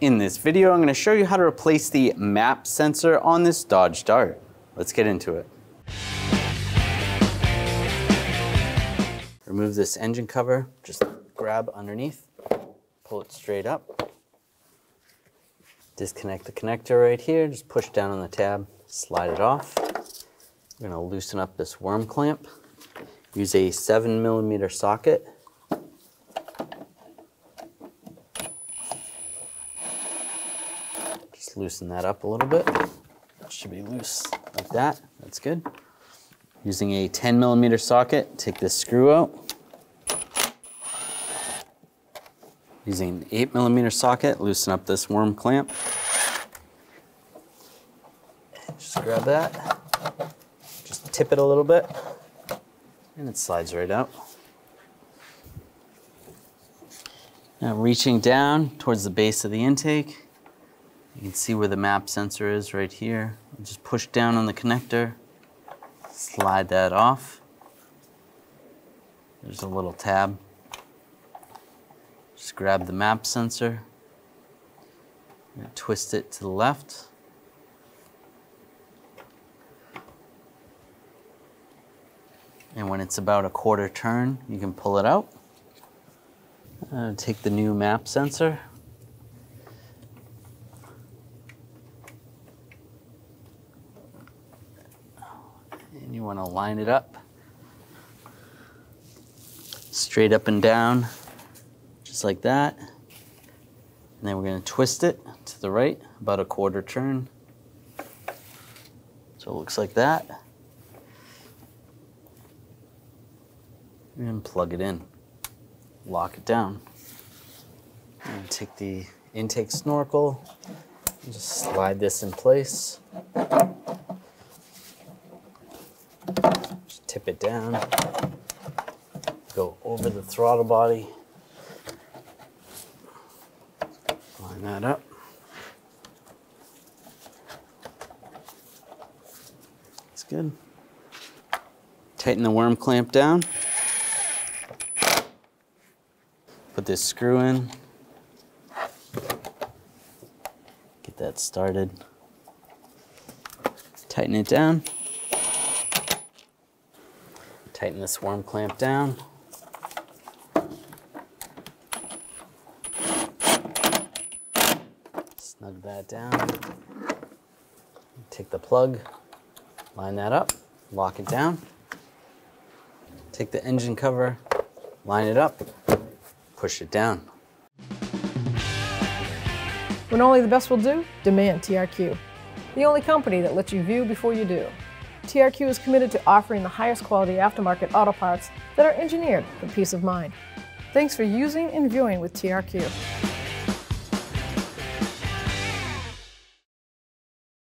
In this video, I'm going to show you how to replace the map sensor on this Dodge Dart. Let's get into it. Remove this engine cover, just grab underneath, pull it straight up. Disconnect the connector right here, just push down on the tab, slide it off. We're going to loosen up this worm clamp. Use a 7 millimeter socket Loosen that up a little bit. It should be loose like that. That's good. Using a 10 millimeter socket, take this screw out. Using an 8 millimeter socket, loosen up this worm clamp. Just grab that. Just tip it a little bit, and it slides right out. Now reaching down towards the base of the intake, you can see where the map sensor is right here. Just push down on the connector, slide that off. There's a little tab. Just grab the map sensor, twist it to the left. And when it's about a quarter turn, you can pull it out. Uh, take the new map sensor, and you want to line it up straight up and down, just like that. And then we're going to twist it to the right, about a quarter turn. So it looks like that. And plug it in, lock it down. And take the intake snorkel, and just slide this in place. Tip it down, go over the throttle body, line that up. That's good. Tighten the worm clamp down. Put this screw in. Get that started. Tighten it down. Tighten this worm clamp down. Snug that down. Take the plug, line that up, lock it down. Take the engine cover, line it up, push it down. When only the best will do, demand TRQ. The only company that lets you view before you do. TRQ is committed to offering the highest quality aftermarket auto parts that are engineered for peace of mind. Thanks for using and viewing with TRQ.